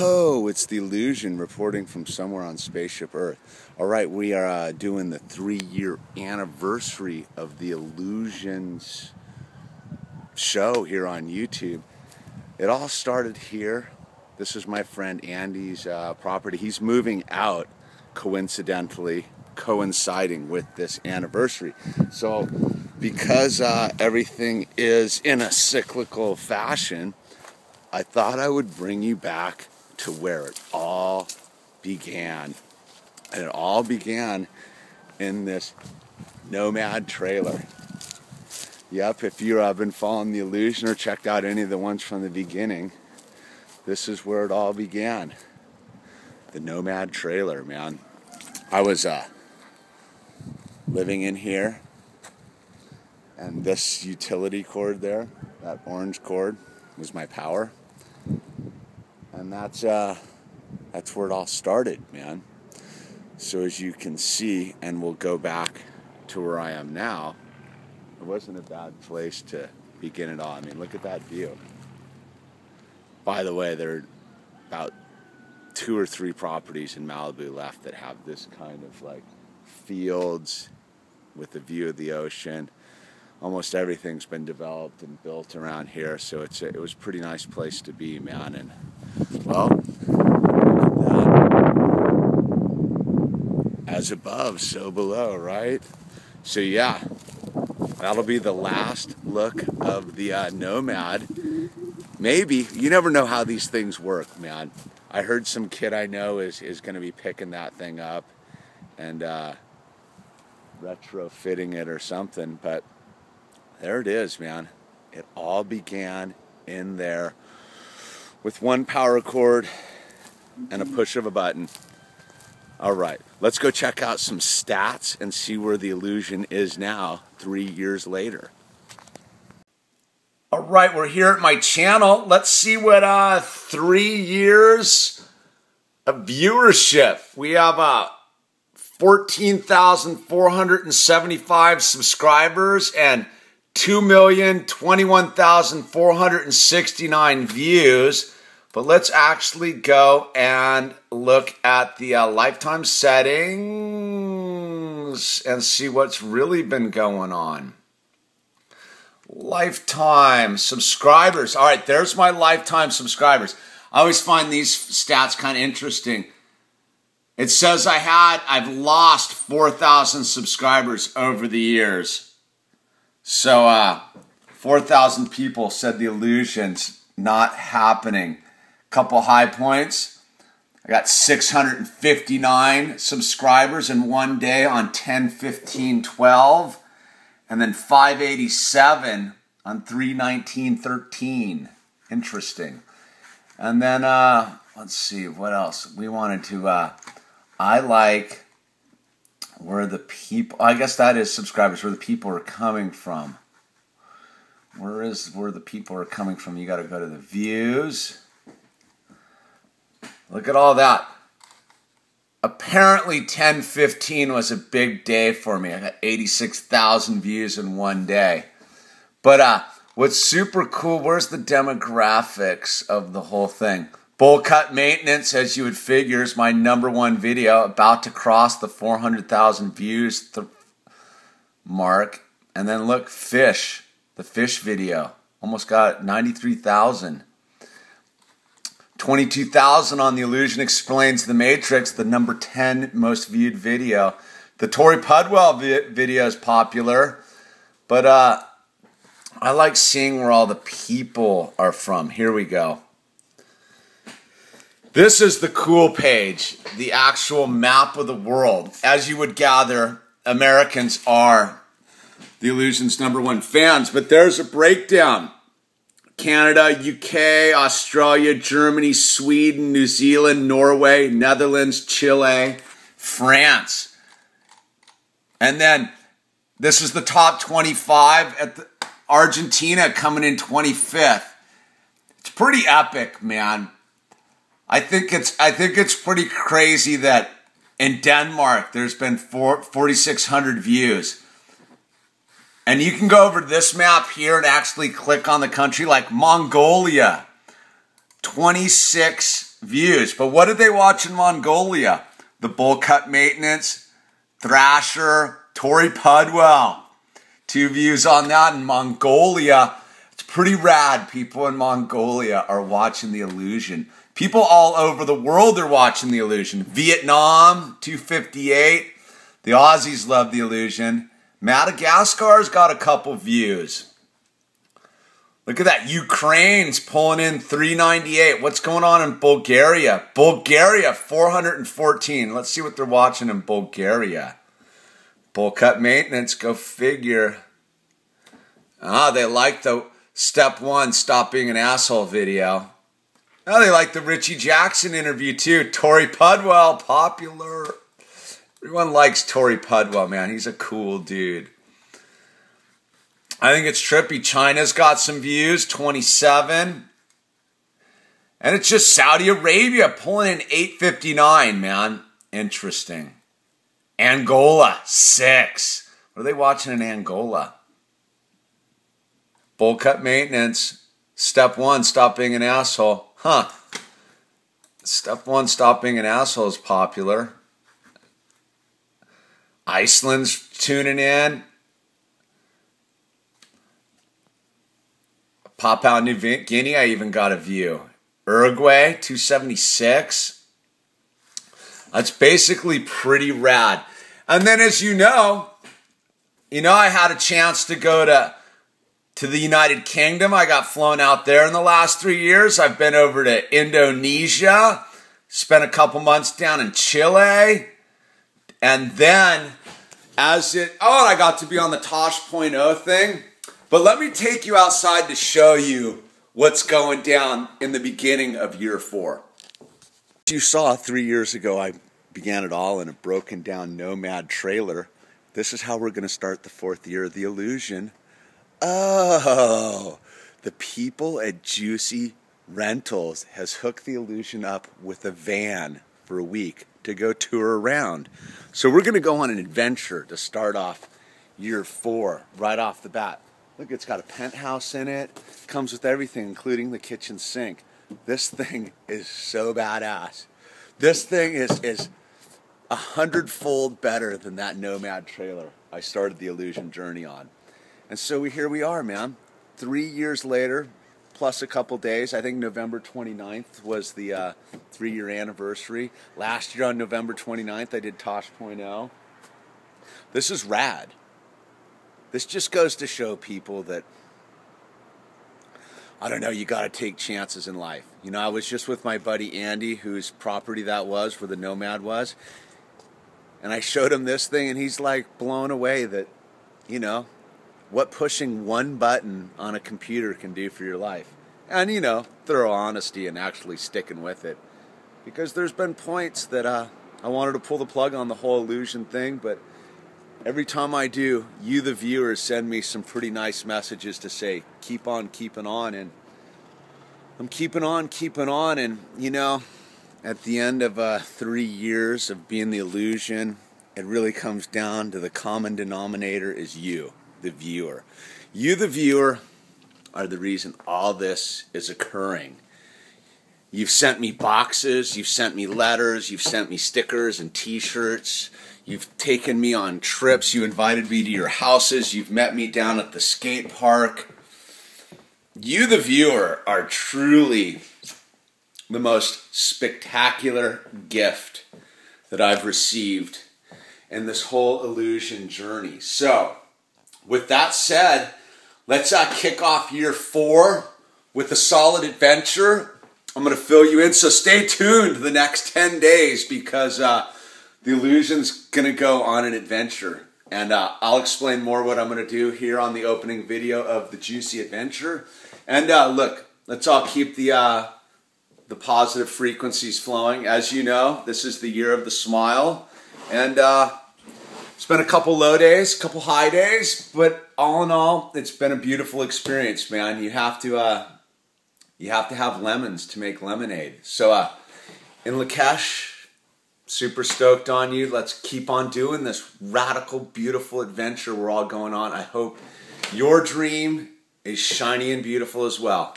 Ho, it's the illusion reporting from somewhere on Spaceship Earth. All right, we are uh, doing the three year anniversary of the Illusions show here on YouTube. It all started here. This is my friend Andy's uh, property. He's moving out coincidentally, coinciding with this anniversary. So, because uh, everything is in a cyclical fashion, I thought I would bring you back to where it all began. And it all began in this Nomad trailer. Yep, if you have been following the illusion or checked out any of the ones from the beginning, this is where it all began. The Nomad trailer, man. I was uh, living in here, and this utility cord there, that orange cord, was my power and that's uh, that's where it all started, man. So as you can see, and we'll go back to where I am now. It wasn't a bad place to begin it all. I mean, look at that view. By the way, there are about two or three properties in Malibu left that have this kind of like fields with a view of the ocean almost everything's been developed and built around here, so it's a, it was a pretty nice place to be, man. And well, as above, so below, right? So yeah, that'll be the last look of the uh, Nomad. Maybe you never know how these things work, man. I heard some kid I know is is going to be picking that thing up and uh, retrofitting it or something, but there it is, man. It all began in there with one power cord and a push of a button. All right, let's go check out some stats and see where the illusion is now, three years later. All right, we're here at my channel. Let's see what uh, three years of viewership. We have uh, 14,475 subscribers and 2,021,469 views. But let's actually go and look at the uh, lifetime settings and see what's really been going on. Lifetime subscribers. All right, there's my lifetime subscribers. I always find these stats kind of interesting. It says I had, I've lost 4,000 subscribers over the years. So, uh, 4,000 people said the illusion's not happening. Couple high points. I got 659 subscribers in one day on 10, 15, 12. And then 587 on 319, 13. Interesting. And then, uh, let's see, what else? We wanted to, uh, I like where the people I guess that is subscribers where the people are coming from. Where is where the people are coming from? You got to go to the views. Look at all that. Apparently 1015 was a big day for me. I got 86,000 views in one day. But uh what's super cool, where's the demographics of the whole thing? Bowl cut maintenance, as you would figure, is my number one video, about to cross the 400,000 views th- mark. And then look, fish, the fish video, almost got 93,000. 22,000 on The Illusion Explains the Matrix, the number 10 most viewed video. The Torey Pudwill vi- video is popular, but uh, I like seeing where all the people are from. Here we go. This is the cool page, the actual map of the world. As you would gather, Americans are the Illusion's number one fans, but there's a breakdown. Canada, UK, Australia, Germany, Sweden, New Zealand, Norway, Netherlands, Chile, France. And then this is the top 25 at the, Argentina coming in 25th. It's pretty epic, man. I think it's I think it's pretty crazy that in Denmark there's been 4,600 views. And you can go over this map here and actually click on the country like Mongolia. 26 views. But what did they watch in Mongolia? The Bull Cut Maintenance, Thrasher, Torey Pudwill. Two views on that in Mongolia. It's pretty rad. People in Mongolia are watching The Illusion. People all over the world are watching The Illusion. Vietnam, 258. The Aussies love The Illusion. Madagascar's got a couple views. Look at that. Ukraine's pulling in 398. What's going on in Bulgaria? Bulgaria, 414. Let's see what they're watching in Bulgaria. Bull cut maintenance, go figure. Ah, they like the step one, stop being an asshole video. Oh, they like the Richie Jackson interview too. Torey Pudwill, popular. Everyone likes Torey Pudwill, man. He's a cool dude. I think it's trippy. China's got some views, 27. And it's just Saudi Arabia pulling in 859, man. Interesting. Angola, six. What are they watching in Angola? Bull cut maintenance. Step one, stop being an asshole. Huh. Step one, stop being an asshole is popular. Iceland's tuning in. Papua New Guinea, I even got a view. Uruguay, 276. That's basically pretty rad. And then, as you know, you know, I had a chance to go to to the United Kingdom. I got flown out there in the last three years. I've been over to Indonesia, spent a couple months down in Chile, and then as it oh, I got to be on the Tosh.0 thing. But let me take you outside to show you what's going down in the beginning of year four. You saw three years ago, I began it all in a broken down nomad trailer. This is how we're going to start the fourth year of the illusion. Oh, the people at JUCY Rentals has hooked the illusion up with a van for a week to go tour around. So we're going to go on an adventure to start off year four right off the bat. Look, it's got a penthouse in it, comes with everything, including the kitchen sink. This thing is so badass. This thing is is a hundredfold better than that Nomad trailer I started the illusion journey on. And so we, here we are, man. Three years later, plus a couple days. I think November 29th was the uh, three year anniversary. Last year on November 29th, I did Tosh.0. This is rad. This just goes to show people that I don't know, you got to take chances in life. You know, I was just with my buddy Andy, whose property that was, where the Nomad was, and I showed him this thing, and he's like blown away that, you know, what pushing one button on a computer can do for your life. And, you know, thorough honesty and actually sticking with it. Because there's been points that uh, I wanted to pull the plug on the whole illusion thing, but every time I do, you, the viewers, send me some pretty nice messages to say, keep on keeping on. And I'm keeping on, keeping on. And, you know, at the end of uh, three years of being the illusion, it really comes down to the common denominator is you, the viewer. You, the viewer, are the reason all this is occurring. You've sent me boxes, you've sent me letters, you've sent me stickers and t shirts, you've taken me on trips, you invited me to your houses, you've met me down at the skate park. You, the viewer, are truly the most spectacular gift that I've received in this whole illusion journey. So, with that said, let's uh, kick off year four with a solid adventure. I'm going to fill you in, so stay tuned the next 10 days because uh, the illusion's going to go on an adventure. And uh, I'll explain more what I'm going to do here on the opening video of the JUCY Adventure. And uh, look, let's all keep the uh, the positive frequencies flowing. As you know, this is the year of the smile. And uh, it's been a couple low days, a couple high days, but all in all, it's been a beautiful experience, man. You have to uh, you have to have lemons to make lemonade. So uh, in Lakesh, super stoked on you. Let's keep on doing this radical, beautiful adventure we're all going on. I hope your dream is shiny and beautiful as well.